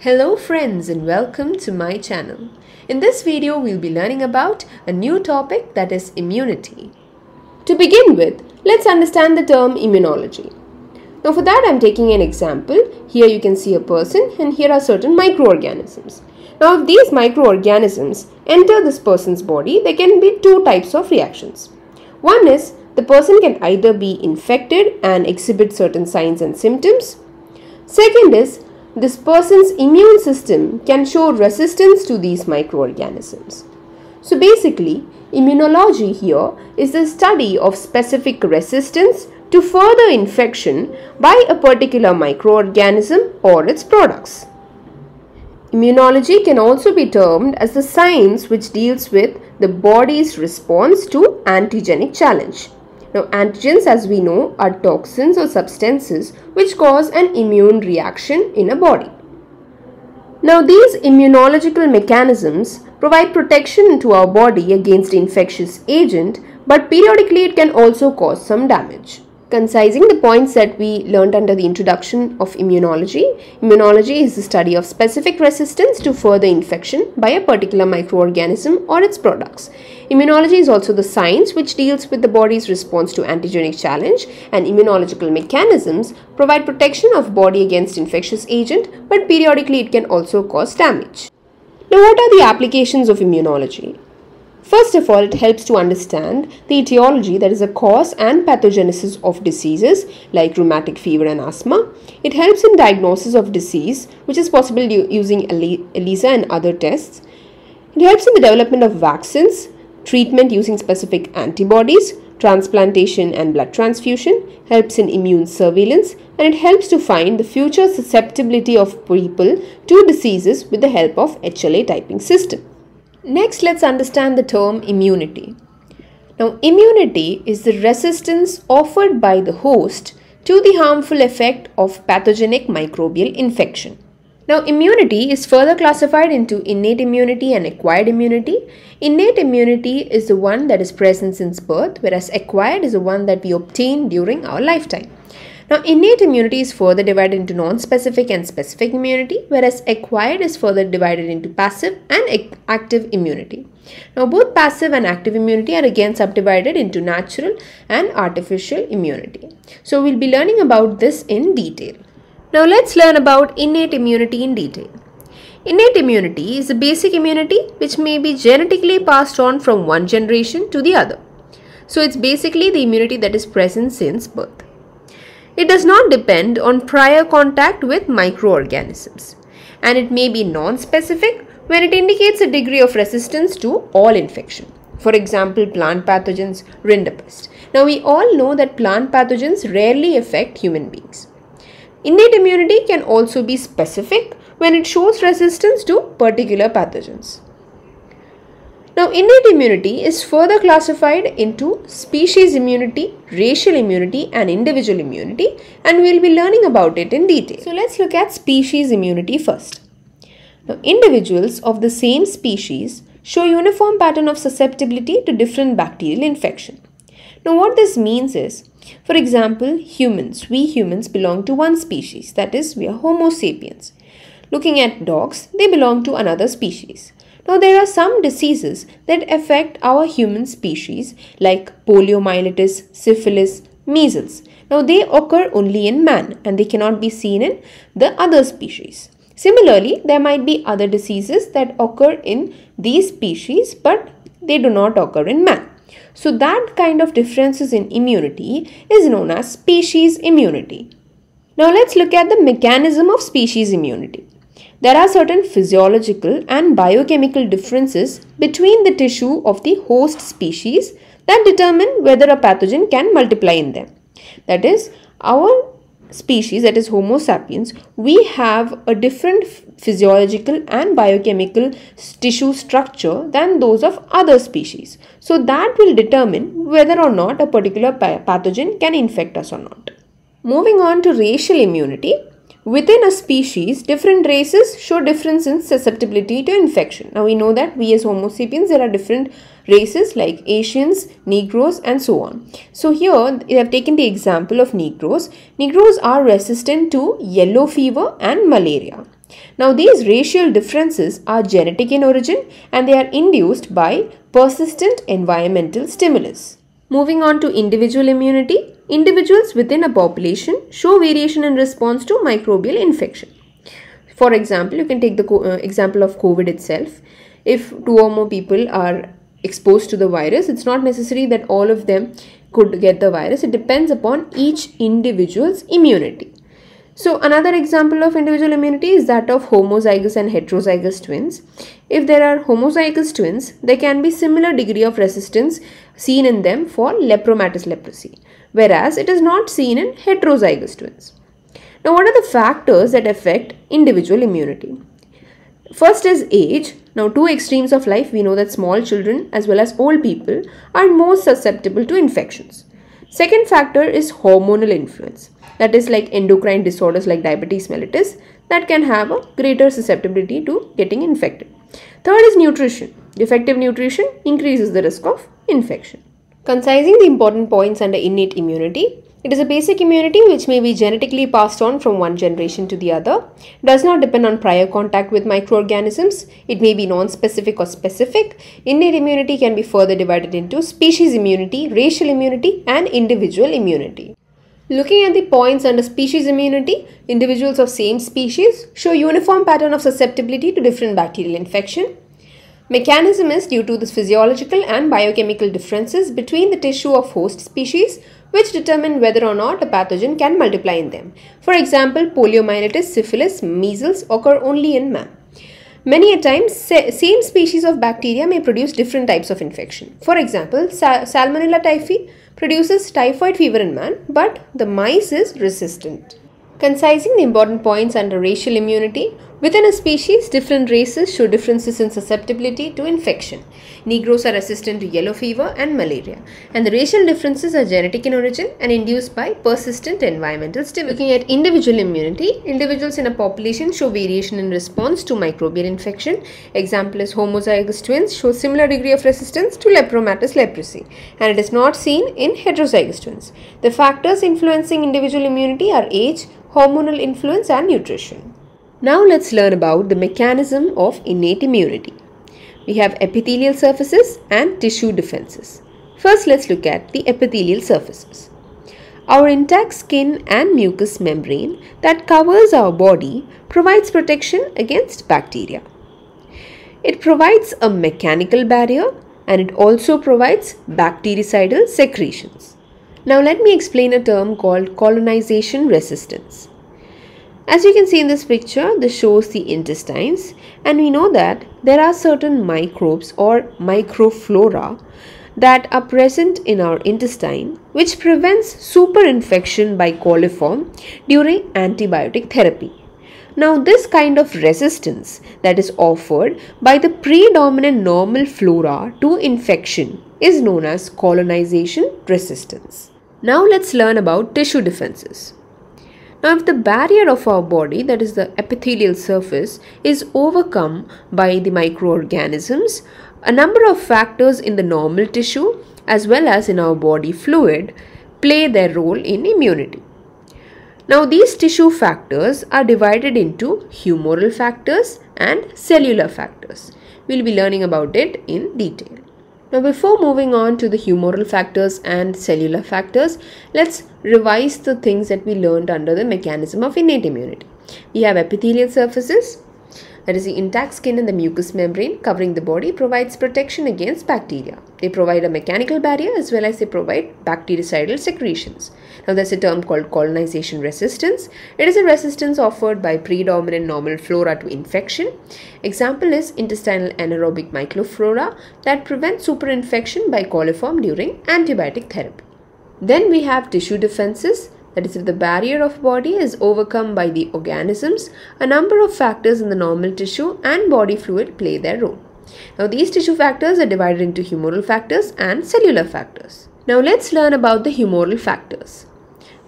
Hello friends and welcome to my channel. In this video we'll be learning about a new topic that is immunity. To begin with, let's understand the term immunology. Now for that I'm taking an example. Here you can see a person and here are certain microorganisms. Now if these microorganisms enter this person's body, there can be two types of reactions. One is the person can either be infected and exhibit certain signs and symptoms. Second is this person's immune system can show resistance to these microorganisms. So basically, immunology here is the study of specific resistance to further infection by a particular microorganism or its products. Immunology can also be termed as the science which deals with the body's response to antigenic challenge. Now, antigens, as we know, are toxins or substances which cause an immune reaction in a body. Now, these immunological mechanisms provide protection to our body against infectious agent, but periodically it can also cause some damage. Concising the points that we learned under the introduction of immunology, immunology is the study of specific resistance to further infection by a particular microorganism or its products. Immunology is also the science which deals with the body's response to antigenic challenge and immunological mechanisms provide protection of body against infectious agent but periodically it can also cause damage. Now what are the applications of immunology? First of all, it helps to understand the etiology, that is, the cause and pathogenesis of diseases like rheumatic fever and asthma. It helps in diagnosis of disease, which is possible using ELISA and other tests. It helps in the development of vaccines, treatment using specific antibodies, transplantation and blood transfusion, helps in immune surveillance, and it helps to find the future susceptibility of people to diseases with the help of HLA typing system. Next, let's understand the term immunity. Now, immunity is the resistance offered by the host to the harmful effect of pathogenic microbial infection. Now, immunity is further classified into innate immunity and acquired immunity. Innate immunity is the one that is present since birth, whereas acquired is the one that we obtain during our lifetime. Now, innate immunity is further divided into non-specific and specific immunity, whereas acquired is further divided into passive and active immunity. Now, both passive and active immunity are again subdivided into natural and artificial immunity. So, we'll be learning about this in detail. Now, let's learn about innate immunity in detail. Innate immunity is a basic immunity which may be genetically passed on from one generation to the other. So, it's basically the immunity that is present since birth. It does not depend on prior contact with microorganisms and it may be non-specific when it indicates a degree of resistance to all infection. For example, plant pathogens, rinderpest. Now we all know that plant pathogens rarely affect human beings. Innate immunity can also be specific when it shows resistance to particular pathogens. Now, innate immunity is further classified into species immunity, racial immunity and individual immunity and we will be learning about it in detail. So, let's look at species immunity first. Now, individuals of the same species show uniform pattern of susceptibility to different bacterial infection. Now, what this means is, for example, humans, we humans belong to one species, that is, we are Homo sapiens. Looking at dogs, they belong to another species. Now, there are some diseases that affect our human species like poliomyelitis, syphilis, measles. Now, they occur only in man and they cannot be seen in the other species. Similarly, there might be other diseases that occur in these species but they do not occur in man. So, that kind of differences in immunity is known as species immunity. Now, let's look at the mechanism of species immunity. There are certain physiological and biochemical differences between the tissue of the host species that determine whether a pathogen can multiply in them. That is, our species, that is Homo sapiens, we have a different physiological and biochemical tissue structure than those of other species. So, that will determine whether or not a particular pathogen can infect us or not. Moving on to racial immunity, Within a species, different races show difference in susceptibility to infection. Now we know that we as Homo sapiens, there are different races like Asians, Negroes and so on. So here they have taken the example of Negroes. Negroes are resistant to yellow fever and malaria. Now, these racial differences are genetic in origin and they are induced by persistent environmental stimulus. Moving on to individual immunity, individuals within a population show variation in response to microbial infection. For example, you can take the uh, example of COVID itself. If two or more people are exposed to the virus, it's not necessary that all of them could get the virus. It depends upon each individual's immunity. So another example of individual immunity is that of homozygous and heterozygous twins. If there are homozygous twins, there can be similar degree of resistance seen in them for lepromatous leprosy, whereas it is not seen in heterozygous twins. Now what are the factors that affect individual immunity? First is age. Now two extremes of life we know that small children as well as old people are most susceptible to infections. Second factor is hormonal influence that is like endocrine disorders like diabetes mellitus that can have a greater susceptibility to getting infected. Third is nutrition. Defective nutrition increases the risk of infection. Concising the important points under innate immunity, it is a basic immunity which may be genetically passed on from one generation to the other. Does not depend on prior contact with microorganisms. It may be non-specific or specific. Innate immunity can be further divided into species immunity, racial immunity and individual immunity. Looking at the points under species immunity, individuals of same species show uniform pattern of susceptibility to different bacterial infection. Mechanism is due to the physiological and biochemical differences between the tissue of host species which determine whether or not a pathogen can multiply in them. For example, poliomyelitis, syphilis, measles occur only in man. Many a times, same species of bacteria may produce different types of infection. For example, Sa Salmonella typhi produces typhoid fever in man, but the mice is resistant. Concising the important points under racial immunity, within a species, different races show differences in susceptibility to infection. Negroes are resistant to yellow fever and malaria, and the racial differences are genetic in origin and induced by persistent environmental stimuli. Looking at individual immunity, individuals in a population show variation in response to microbial infection. Example is homozygous twins show similar degree of resistance to lepromatous leprosy, and it is not seen in heterozygous twins. The factors influencing individual immunity are age, hormonal influence and nutrition. Now let's learn about the mechanism of innate immunity. We have epithelial surfaces and tissue defenses. First let's look at the epithelial surfaces. Our intact skin and mucous membrane that covers our body provides protection against bacteria. It provides a mechanical barrier and it also provides bactericidal secretions. Now let me explain a term called colonization resistance. As you can see in this picture, this shows the intestines and we know that there are certain microbes or microflora that are present in our intestine which prevents superinfection by coliform during antibiotic therapy. Now this kind of resistance that is offered by the predominant normal flora to infection is known as colonization resistance. Now let's learn about tissue defenses. Now if the barrier of our body, that is the epithelial surface, is overcome by the microorganisms, a number of factors in the normal tissue as well as in our body fluid play their role in immunity. Now these tissue factors are divided into humoral factors and cellular factors. We'll be learning about it in detail. Now before moving on to the humoral factors and cellular factors, let's revise the things that we learned under the mechanism of innate immunity. We have epithelial surfaces, that is the intact skin and the mucous membrane covering the body provides protection against bacteria. They provide a mechanical barrier as well as they provide bactericidal secretions. Now there's a term called colonization resistance. It is a resistance offered by predominant normal flora to infection. Example is intestinal anaerobic microflora that prevent superinfection by coliform during antibiotic therapy. Then we have tissue defenses that is, if the barrier of body is overcome by the organisms, a number of factors in the normal tissue and body fluid play their role. Now, these tissue factors are divided into humoral factors and cellular factors. Now, let's learn about the humoral factors.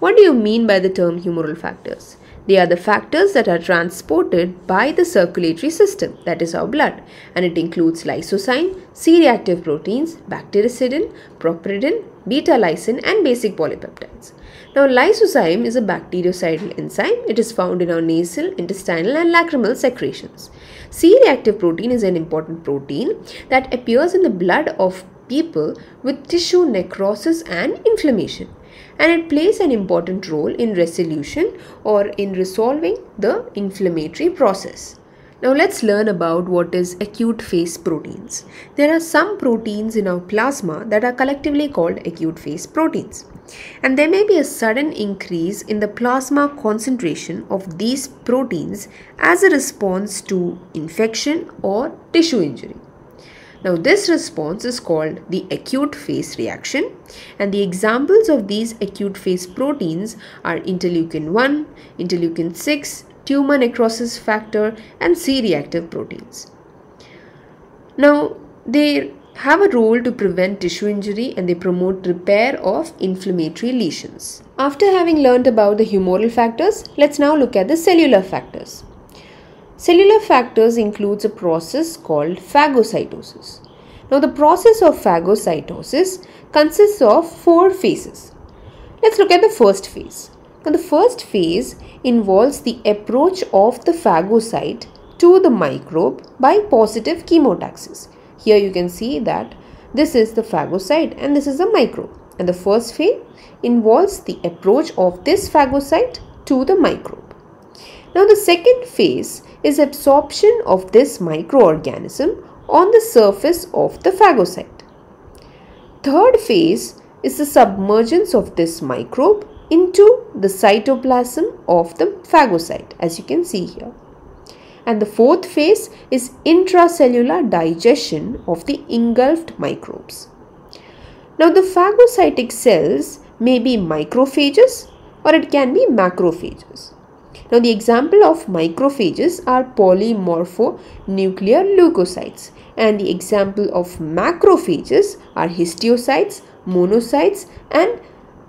What do you mean by the term humoral factors? They are the factors that are transported by the circulatory system, that is our blood, and it includes lysozyme, C-reactive proteins, bactericidin, properdin, beta-lysine and basic polypeptides. Now, lysozyme is a bactericidal enzyme. It is found in our nasal, intestinal, and lacrimal secretions. C reactive protein is an important protein that appears in the blood of people with tissue necrosis and inflammation and it plays an important role in resolution or in resolving the inflammatory process. Now let's learn about what is acute phase proteins. There are some proteins in our plasma that are collectively called acute phase proteins. And there may be a sudden increase in the plasma concentration of these proteins as a response to infection or tissue injury. Now this response is called the acute phase reaction and the examples of these acute phase proteins are interleukin 1, interleukin 6, tumor necrosis factor and C-reactive proteins. Now they have a role to prevent tissue injury and they promote repair of inflammatory lesions. After having learned about the humoral factors, let's now look at the cellular factors. Cellular factors includes a process called phagocytosis. Now the process of phagocytosis consists of four phases. Let's look at the first phase. Now the first phase involves the approach of the phagocyte to the microbe by positive chemotaxis. Here you can see that this is the phagocyte and this is the microbe. And the first phase involves the approach of this phagocyte to the microbe. Now the second phase is absorption of this microorganism on the surface of the phagocyte. Third phase is the submergence of this microbe into the cytoplasm of the phagocyte as you can see here. And the fourth phase is intracellular digestion of the engulfed microbes. Now the phagocytic cells may be microphages or it can be macrophages. Now the example of microphages are polymorphonuclear leukocytes and the example of macrophages are histiocytes, monocytes and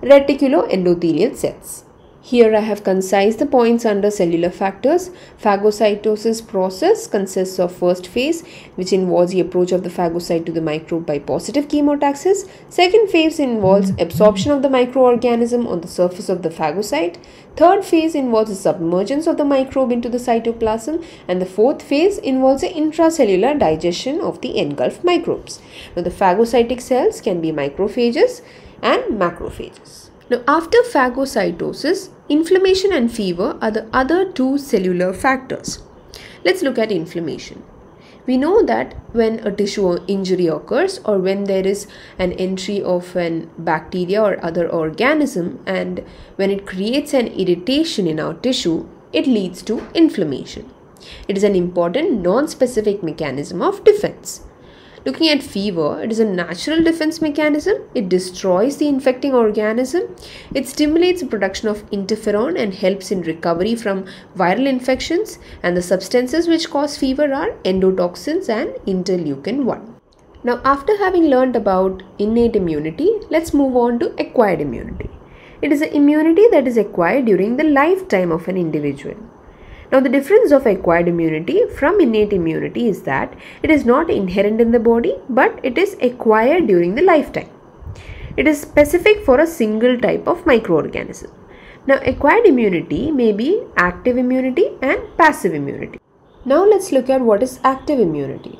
reticuloendothelial cells. Here I have concised the points under cellular factors. Phagocytosis process consists of first phase which involves the approach of the phagocyte to the microbe by positive chemotaxis. Second phase involves absorption of the microorganism on the surface of the phagocyte. Third phase involves the submergence of the microbe into the cytoplasm and the fourth phase involves the intracellular digestion of the engulfed microbes. Now the phagocytic cells can be microphages and macrophages. Now after phagocytosis, inflammation and fever are the other two cellular factors. Let's look at inflammation. We know that when a tissue injury occurs or when there is an entry of an bacteria or other organism and when it creates an irritation in our tissue, it leads to inflammation. It is an important non-specific mechanism of defense. Looking at fever, it is a natural defense mechanism. It destroys the infecting organism. It stimulates the production of interferon and helps in recovery from viral infections. And the substances which cause fever are endotoxins and interleukin 1. Now, after having learned about innate immunity, let's move on to acquired immunity. It is an immunity that is acquired during the lifetime of an individual. Now the difference of acquired immunity from innate immunity is that it is not inherent in the body but it is acquired during the lifetime. It is specific for a single type of microorganism. Now acquired immunity may be active immunity and passive immunity. Now let's look at what is active immunity.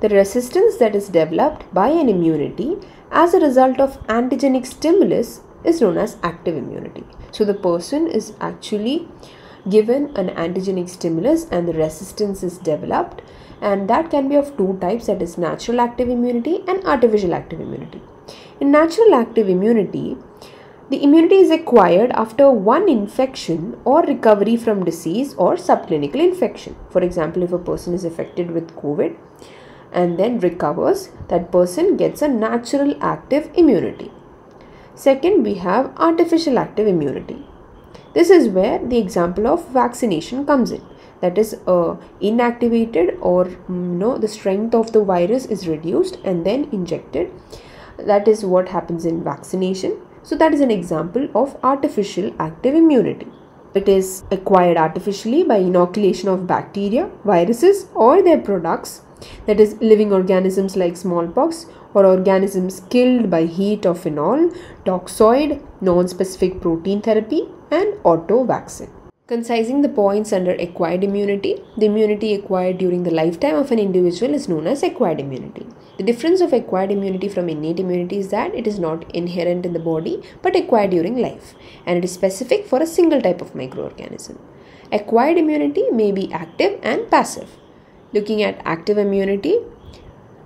The resistance that is developed by an immunity as a result of antigenic stimulus is known as active immunity. So the person is actually given an antigenic stimulus and the resistance is developed and that can be of two types that is natural active immunity and artificial active immunity. In natural active immunity, the immunity is acquired after one infection or recovery from disease or subclinical infection. For example, if a person is affected with COVID and then recovers, that person gets a natural active immunity. Second, we have artificial active immunity. This is where the example of vaccination comes in. That is uh, inactivated or you know the strength of the virus is reduced and then injected. That is what happens in vaccination. So that is an example of artificial active immunity. It is acquired artificially by inoculation of bacteria, viruses or their products that is living organisms like smallpox or organisms killed by heat or phenol, toxoid, non-specific protein therapy and auto-vaccine. Concising the points under acquired immunity, the immunity acquired during the lifetime of an individual is known as acquired immunity. The difference of acquired immunity from innate immunity is that it is not inherent in the body but acquired during life and it is specific for a single type of microorganism. Acquired immunity may be active and passive. Looking at active immunity,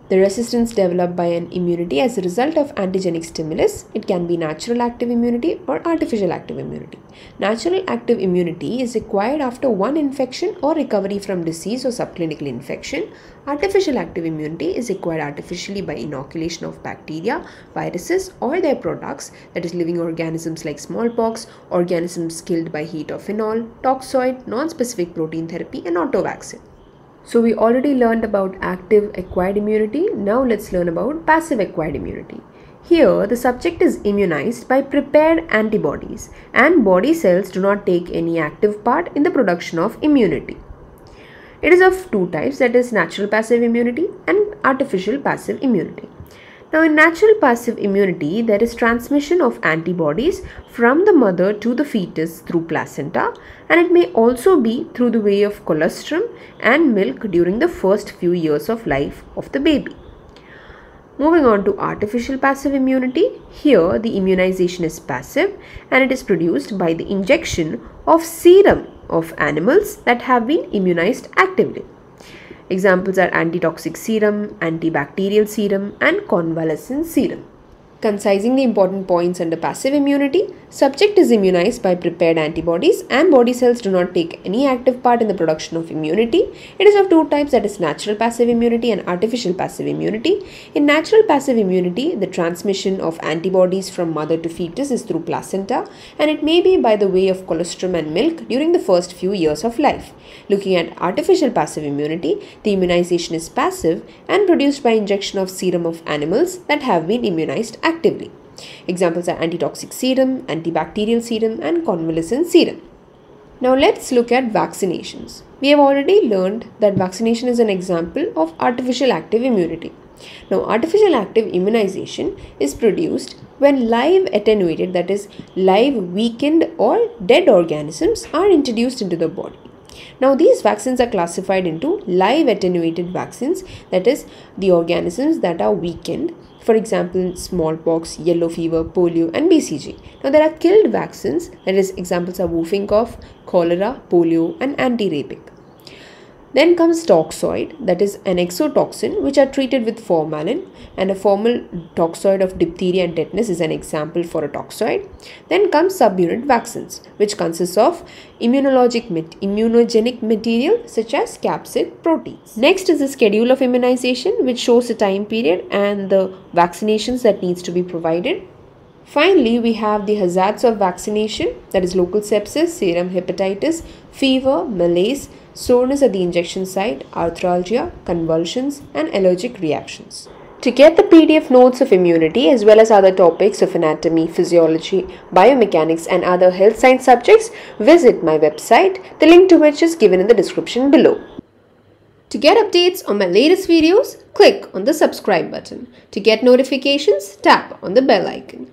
the resistance developed by an immunity as a result of antigenic stimulus. It can be natural active immunity or artificial active immunity. Natural active immunity is acquired after one infection or recovery from disease or subclinical infection. Artificial active immunity is acquired artificially by inoculation of bacteria, viruses, or their products, that is, living organisms like smallpox, organisms killed by heat or phenol, toxoid, non specific protein therapy, and autovaccine. So we already learned about active acquired immunity. Now let's learn about passive acquired immunity. Here, the subject is immunized by prepared antibodies and body cells do not take any active part in the production of immunity. It is of two types that is natural passive immunity and artificial passive immunity. Now, in natural passive immunity, there is transmission of antibodies from the mother to the fetus through placenta, and it may also be through the way of colostrum and milk during the first few years of life of the baby. Moving on to artificial passive immunity, here the immunization is passive and it is produced by the injection of serum of animals that have been immunized actively. Examples are antitoxic serum, antibacterial serum and convalescent serum. Concising the important points under passive immunity, subject is immunized by prepared antibodies and body cells do not take any active part in the production of immunity. It is of two types that is natural passive immunity and artificial passive immunity. In natural passive immunity, the transmission of antibodies from mother to fetus is through placenta and it may be by the way of colostrum and milk during the first few years of life. Looking at artificial passive immunity, the immunization is passive and produced by injection of serum of animals that have been immunized actively. Examples are antitoxic serum, antibacterial serum, and convalescent serum. Now let's look at vaccinations. We have already learned that vaccination is an example of artificial active immunity. Now, artificial active immunization is produced when live attenuated, that is, live weakened or dead organisms are introduced into the body. Now, these vaccines are classified into live attenuated vaccines, that is, the organisms that are weakened for example, smallpox, yellow fever, polio, and BCG. Now, there are killed vaccines, that is, examples are whooping cough, cholera, polio, and anti rabic. Then comes toxoid, that is an exotoxin, which are treated with formalin, and a formal toxoid of diphtheria and tetanus is an example for a toxoid. Then comes subunit vaccines, which consists of immunologic immunogenic material such as capsid proteins. Next is the schedule of immunization, which shows the time period and the vaccinations that needs to be provided. Finally, we have the hazards of vaccination, that is local sepsis, serum hepatitis, fever, malaise, soreness at the injection site, arthralgia, convulsions, and allergic reactions. To get the PDF notes of immunity as well as other topics of anatomy, physiology, biomechanics, and other health science subjects, visit my website, the link to which is given in the description below. To get updates on my latest videos, click on the subscribe button. To get notifications, tap on the bell icon.